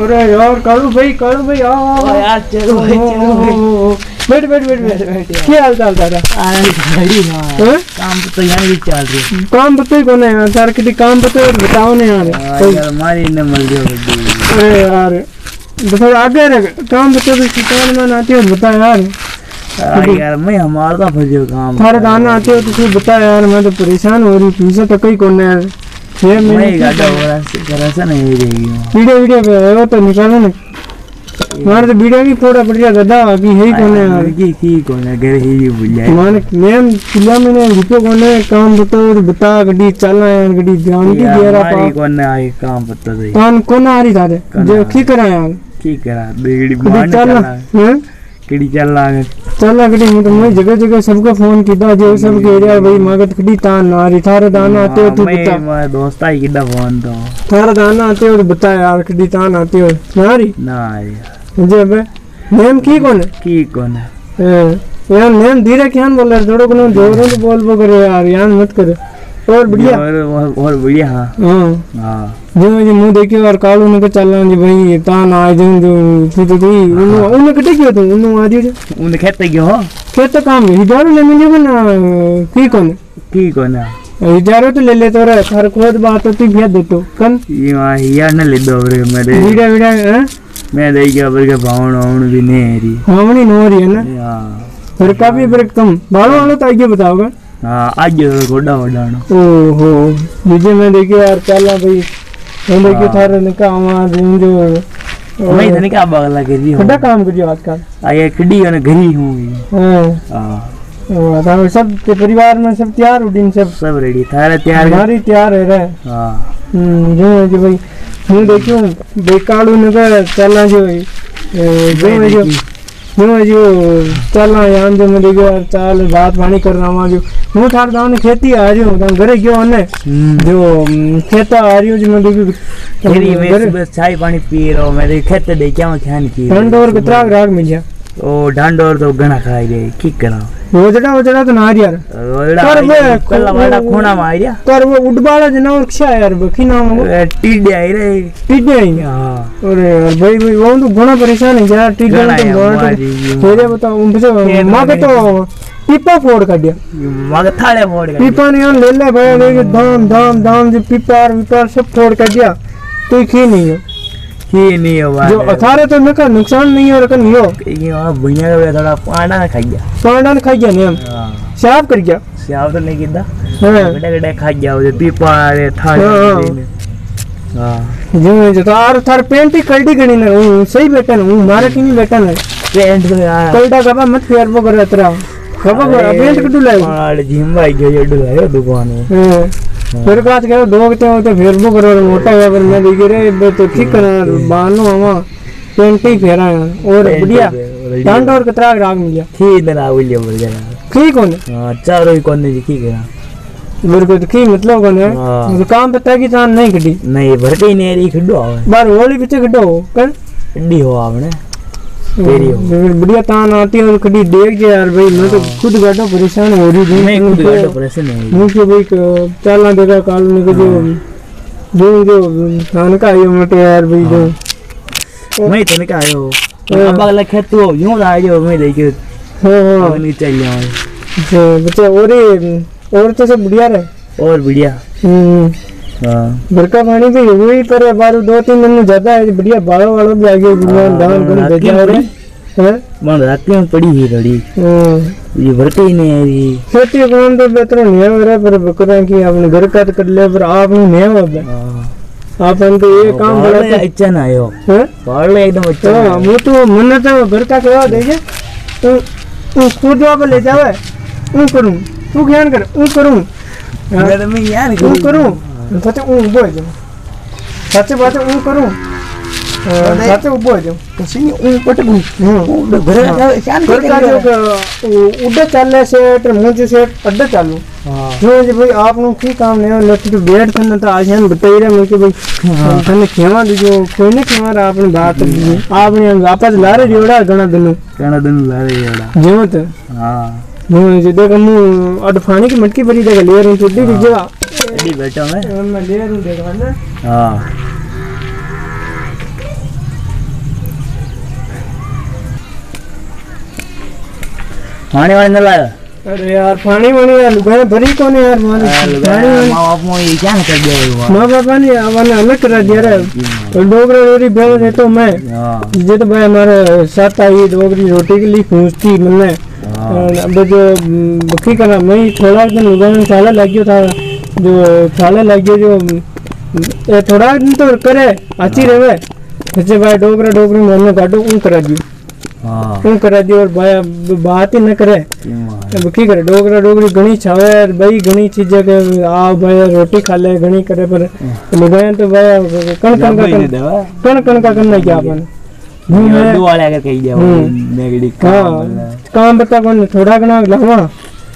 अरे यार कालू भाई कालू भाई आ ओ यार चलो भाई चलो भाई। बैठ बैठ बैठ बैठ। बैठ। क्या हाल चाल तारा? घड़ी ना हैं? काम तो यहाँ भी चल रही है। काम पता कौन है यार? तार कितनी काम पता है बताओ ना यार। हाँ, यार हमारी ने मिल गड्डी अरे यार बस आगे रख काम बता तो शिकायत में आती हो बता यार। हाँ, यार मैं हमारा तो फंसे काम थारे दाना आते हो तो बता यार मैं तो परेशान हो रही हूँ। पीछे तो कहीं कौन है यार? ये मैं मैंने गाड़ा हो रहा है घर से नहीं हूँ वीडियो वीडियो पे है वो तो निकालो ना हमारे तो वीडियो की फ़ोटो बढ़िया गदा अभी है ही कौन है यार की की कौन है घर ही भूल जाए माने मैम किला मैंने रुपये कोने काम बताओ और बता गड्डी चलना यार गड्डी जान की दे रहा पा कौन आए काम पता सही कान कौन आ रही कौन जो आ की करा यार की करा बिगड़ी मान चलना चला हैं किड़ी चल रहा है चलना गड्डी मैं तो मैं जगह जगह सबको फ़ोन किया जो सब कह रहा है भाई मगत गड्डी तान ना रही थारे दाना आते हो तू बता मैं दोस्त आई किदा फ़ोन तो थारा दाना आते हो तो बता यार गड्डी तान आते हो ना रही ना यार मुझे बे मैम की कौन है की कौन है हाँ, यार मैम धीरे क्या बोल रहे थोड़ा कोनो जोरों से बोल बो करे यार यार मत करे और बढ़िया। और और- बढ़िया हाँ। हाँ। हाँ। जो जी मुँह देखियो और कालू ने चल रहा जी भाई तान आ जो जो तू तो तू उन्हों उन्हों कटे क्यों तू उन्हों आ दियो उन खेते क्यों हो। खेत तो काम है हिजारो ले मिलियो ना की कौन की कौन है हिजारो तो ले ले तो रे हर खोद बात होती भेज दे तो कन ये वहाँ यार न ले दो बरे मेरे। वीडियो वीडियो हैं? मैं देख गया बरे भावण वावण भी नहीं रही हमनी नो रही है ना? हाँ। फिर काफ़ी फिर कम। बालो वालो तो आगे बताओगा हाँ आज गोडा वडाणो ओहो जीजे मैं देखे यार काला भाई मैं देखे थारे ने काम आ जो मैं तने क्या बागला कर रही हूँ बड़ा काम कर रही हूँ आजकल आ ये खड़ी और घरी हूँ हाँ हाँ तो सब के परिवार में सब तैयार उठीन सब सब रेडी थारे तैयार हमारी तैयार है रे हाँ जो जो भाई मैं देखियो बेकालू ने चला जो जो जो चल यान जो मेरे चल बात वाणी कर रहा जो मैं थार गाँव खेती आ रही हूँ घरे क्यों ने जो खेत आ रही हूँ जो मेरे मेरी बस चाय पानी पी रहा हूँ मेरे खेत दे क्या खान की ठंड और कतरा राग मिल गया ओ डांडोर तो घना खाई रे की करा वजड़ा वजड़ा तो ना यार। पर वे पहला वाला खूना में आई पर वो उड़बाड़ा जना और क्या यार बखी नाम वो? आई रे टीडे आई हाँ। अरे यार भाई भाई वो तो घना परेशान है यार टीडे तो है, बहुत हमारी- मेरे बताओ मुझे खेत माँ के तो पीपा फोड़ कर दिया। मग थाले फोड़ कर पीपा ने ले ले भाई लेके धाम धाम धाम जो पीपार विपार सब फोड़ कर दिया। तो खी नहीं है। की नहीं हुआ जो अथारे तो नका नुकसान नहीं हो रखन यो ये वहाँ भुइया का थोड़ा पाना ना खाई गया। पांडा ने खाई गया ने हम। हाँ। साफ़ कर गया। सियाव तो नहीं किदा हाँ। गड्ढे गड्ढे खाई गया वो पीपा रे थाले हाँ। हाँ। जो जो तो आर थार पेंट ही कल्टी गणी ने हूँ सही बैठा ना हूँ मारे की नहीं बैठा ना पेंट तो यार। कल्टा गबा मत फेर वो करे तेरा। गबा पेंट कटू लाए अरे जिम भाई गयो डुलायो दुकान में। फिर दो के तो फेसबुक करो मोटा हुआ पर मैं देखी रे तो ठीक करा बानो मामा पेंट ही फेरा और बढ़िया ही डांड और कितना राग मिल गया। की दिन आवलियो बोल गया ठीक हाँ? चारों ही कोने जी की करा मेरे को तो की मतलब कोने हाँ। तो काम पता की जान नहीं कटी। नहीं भरते ही नहीं रही खड्डो आवे। बार होली पीछे कटो कर खड्डी हो आपने तेरी हो। बढ़िया तान आती है और कटी देख जे यार भाई मैं तो खुद गाटो परेशान हो रही थी मैं खुद गाड़ो प्रेशर नहीं मुझे भाई क- चलना देगा काल ने को जो जो जो खान का ये मोटे यार भाई जो मैं तो नहीं आयो हाँ। अब अगला खेत तो यूँ आ जाओ मैं देखियो हाँ हाँ नहीं चल जाओ बच्चा और और तो सब बढ़िया रहे और बढ़िया हम्म, हाँ बरका पानी भी हुई पर बारू दो तीन दिन में ज़्यादा है बढ़िया बाड़ो वालों भी आगे गुमान धान गुन रात की भेजा? है? मन रात में पड़ी ही हाँ। ये भरते ही नहीं आ रही खेती काम तो बेहतर नहीं हो रहा पर बकरा की अपने घर का तो कर ले पर आप नहीं हो अब हाँ। आप तो ये काम बड़ा अच्छा ना आयो। है? बाहर ले एकदम अच्छा तो। वो तो मन तो घर का करवा देगे तो तू खुद जवाब ले जावे ऊ करूँ तू ध्यान कर ऊ करूँ। हाँ। मैं तो मैं यार ऊ करूँ। સાથે હું ઊભો જ સાથે સાથે હું કરું સાથે ઊભો જ પછી હું પટકું ઉડે ચાલે છે એટલે મુંજ છે અડે ચાલુ જો જે ભાઈ આપનું શું કામ ને નથી તો બેડ તને તો આજે એમ બતાવી રહ્યા કે ભાઈ તને કહેવા દીજો કોઈને કહેવા આપણે વાત આપણે આપા લારે જોડા ઘણા દિનો ઘણા દિનો લારે જોડા જેવો તો હા હું જે દેખ હું અડફાણી કે મટકી ભરી દેખ લેર હું તો દીધી જેવા रेडी बैठा मैं। हाँ, हाँ। पानी वाले ना लाया? अरे यार पानी वाले यार लुगाई भरी कौन है यार पानी पानी माँ बाप मो ये क्या कर दिया हुआ माँ बाप ने आवाने अलग कर दिया रे। और डोगरा रोटी बेल रहे तो मैं। हाँ। जे तो भाई हमारे साथ आई डोगरी रोटी के लिए पूछती मैंने। हाँ। अब जो हम्म, बकरी करा मैं थोड़ा दिन लुगाई में साला लग गया था। जो थाले लगे जो ए थोड़ा दिन तो करे अच्छी रहे। जैसे भाई डोगरा डोगरी में हमने उन करा दी उन करा दी और भाई बात ही न करे। अब की करे? डोगरा डोगरी घनी छावे भाई घनी चीज़ें के आ भाई रोटी खा ले घनी करे पर लगाए तो भाई कण कण का कण कण का करना क्या अपन। दो वाला कर कही जाओ हम्म। नेगेटिव काम हाँ। बता कौन थोड़ा घना लावा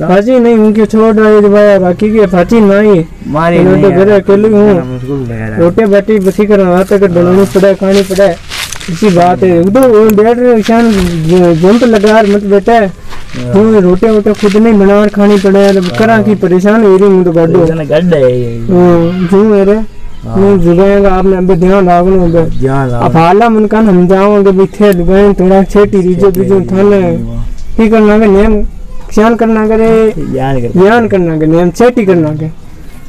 फांसी नहीं उनके छोड़ आई दबाया राखी की फांसी नहीं। मारी नहीं तो घर अकेले हूँ। रोटी बाटी बसी कर आता कर डलानी पड़ा खानी पड़ा इसी बात है। उधर वो बैठ रहे शान जंप लगा मत बैठा। तो रोटी वोटे खुद नहीं बना खानी पड़े। करा की परेशान हो रही हूँ तो गड्ढो जू मेरे मैं जुगाएगा आपने अबे ध्यान लागनो अबे अब हाला मन का हम जाओगे भी थे थोड़ा छेटी रिजो बीजो थाने। ठीक करना के नियम ख्याल करना करे हाँ, यान करना करे। नेम सेटी करना के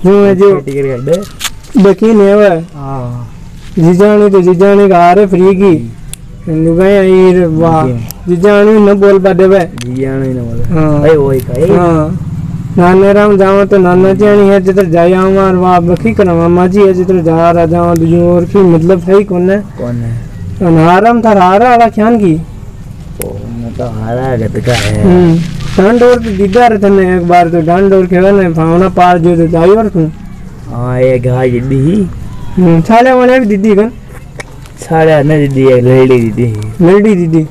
जो है जो बकी ने हुआ जिजाने तो जिजाने का आ रहे फ्री की। लुगाई आई तो वाह। जिजाने न बोल पा दे बे जिजाने न बोल। हाँ। भाई वही का हाँ। नाने राम जावा तो नाना जानी है जिधर जाया मार वाह बखी करवा। माजी है जिधर जा रहा जावा दूजी तो और की मतलब है कौन है? कौन है? अनारम था हारा वाला ख्याल की। ओ मतलब हारा गटका है। डांडोर तो दीदार रे तने एक बार तो डांडोर खेवा ने भावना पार जो तो जाई और तू हाँ ये गाय दीदी। ही साले वाले दीदी कन? साले ने दीदी है लेडी दीदी। लेडी दीदी?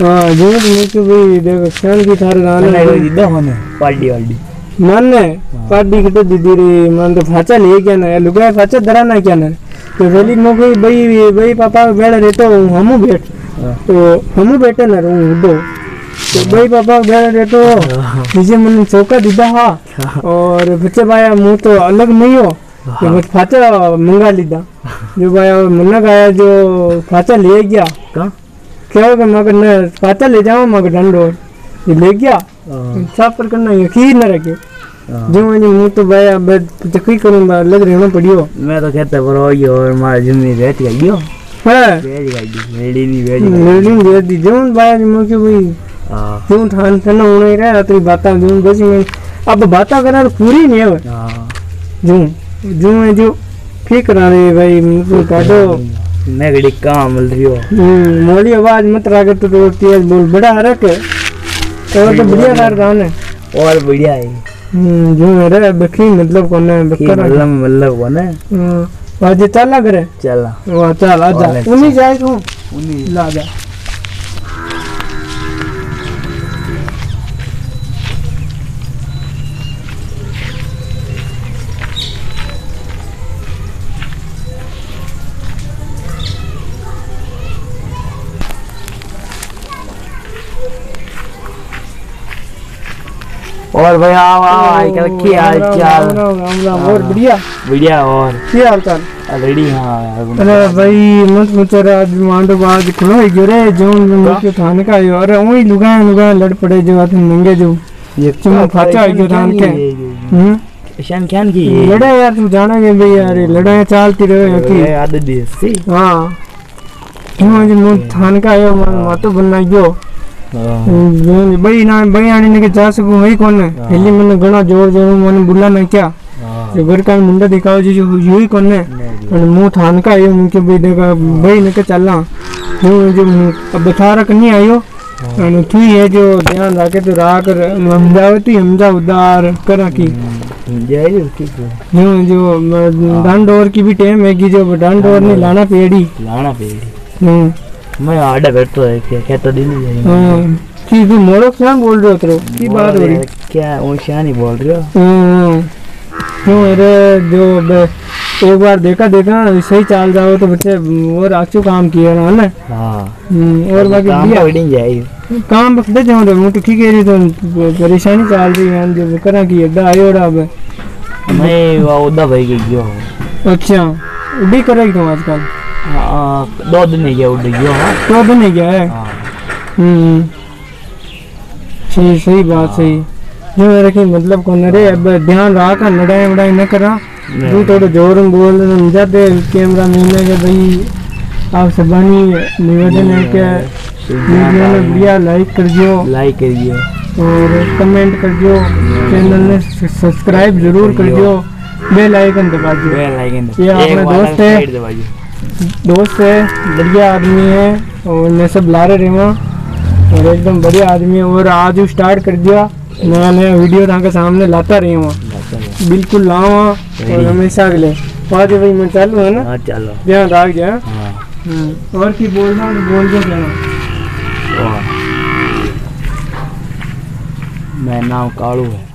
हाँ। जो मैं तो भाई देखो शान की थार गाना है दीदा होने पार्टी वाली मन? ने हाँ। पार्टी की तो दीदी रे मन तो फाचा ले क्या ना लुगाए फाचा धरा ना क्या ना। तो वाली नो भाई भाई भाई पापा बैठ रहे तो हमू बैठ। हाँ। तो हमू बैठे ना रहूँ उड़ो तो भाई पापा घर रे तो। नीचे मन चौका दीदा हा। और बच्चे भाई मु तो अलग नहीं हो। हाँ। बस फाचा मंगा लीदा। जो भाई मना गया जो फाचा ले गया। का? क्या कि मगर न फाचा ले जाओ मगर डंडो ये ले गया। हाँ। साफ़ पर करना ये की न रखे। हाँ। जो मैंने मु तो भाई अब चक्की करूँगा अलग रहना पड़ियो मैं तो कहता पर यो और मार जमी रहती गई हो। है। वेज गाड़ी मेरी नहीं वेज मेरी नहीं दे दी जो भाई मु के भाई હા जो थान थान होने रहा तेरी बातें जो बस मैं अब बातें करा तो पूरी नहीं है હા जो जो मैं जो ठीक करा रहे भाई मुझे काटो નેગડી કામ મળ રહ્યો हम्म, मोड़ी आवाज मत रागे तो तो तेज बोल बड़ा हरक है तो तो बढ़िया कर रहा है और बढ़िया है हम्म, जो मेरे बकरी मतलब कौन है कि बकरा मतलब मतलब कोने हम्म, आज चला करे चला वाह चल आजा वाले उन्हीं जाए तू ला जा और भाई आओ आओ आई कर की हाल चाल और बढ़िया? बढ़िया और? क्या हाल चाल रेडी हाँ अरे भाई मत रे आज मांडो बाज खुलो ही गिरे जो मुझे थाने का अरे वही लुगा लुगा लड़ पड़े जो आते मंगे जो। ये चुम्मा फाचा है जो धान के? हम्म? ईशान खान की लड़े यार तू जाना के भाई यार लड़ाई चलती रहे की। आदत दी हाँ क्यों आज मुझे थाने का आयो मा- मातो बनना गयो जो भाई ना भाई आने ने के जा सकूं वही कौन है पहले मैंने घना जोर जोर मैंने बुला ना क्या जो घर का मुंडा दिखाओ जो जो यही कौन है અને હું થાનકા આવ્યો હું કે ભાઈ દેખા ભાઈ ને કે ચાલા હું जो अब बथारा कहीं आयो અને તું ये जो ध्यान रखे तो राख समझावती समझा उदार करा की जय ठीक है जो जो डांडोर की भी टाइम है कि जो डांडोर ने लाना पेड़ी लाना पेड़ी हम्म मैं आडा बैठो है क्या कहता दिन हाँ, की तू मोड़ो क्या बोल रहे हो तेरे की बात हो रही क्या वो शान ही बोल रहे हो क्यों अरे जो एक बार देखा देखा सही चाल जाओ तो बच्चे और अच्छू काम किया ना ना हाँ और बाकी काम पड़ी जाए काम बखते जाओ रे मुझे ठीक है तो परेशानी चल रही है जो करा की अड्डा आयो रा अब मैं वो उदा भाई के गयो अच्छा भी करेगी तुम आजकल हाँ, दो दिन ही गया उड़ गयो हाँ। तो भी नहीं गया है। हाँ हम्म। सही सही बात सही। जो मेरे की मतलब कौन रे अब ध्यान रखा लड़ाई वड़ाई न करा। तू थोड़ा ज़ोर में बोल जाते कैमरा मैन के भाई आप सबानी निवेदन है कि वीडियो ने बढ़िया लाइक कर दियो। लाइक करियो और कमेंट कर दियो। चैनल ने सब्सक्राइब ज़रूर कर दियो। बेल आइकन दबा दियो। बेल आइकन ये अपना दोस्त है। दोस्त है बढ़िया आदमी है और मैं सब ला रहे वहाँ। और एकदम बढ़िया आदमी है और आज स्टार्ट कर दिया। नया नया वीडियो के सामने लाता रही हूँ बिल्कुल लाओ और हमेशा अगले पाँच भाई मैं चालू है ना? हाँ चलो ध्यान रख जा हाँ। हम्म, और की बोल रहा हूँ बोल दो क्या? मैं नाम कालू है।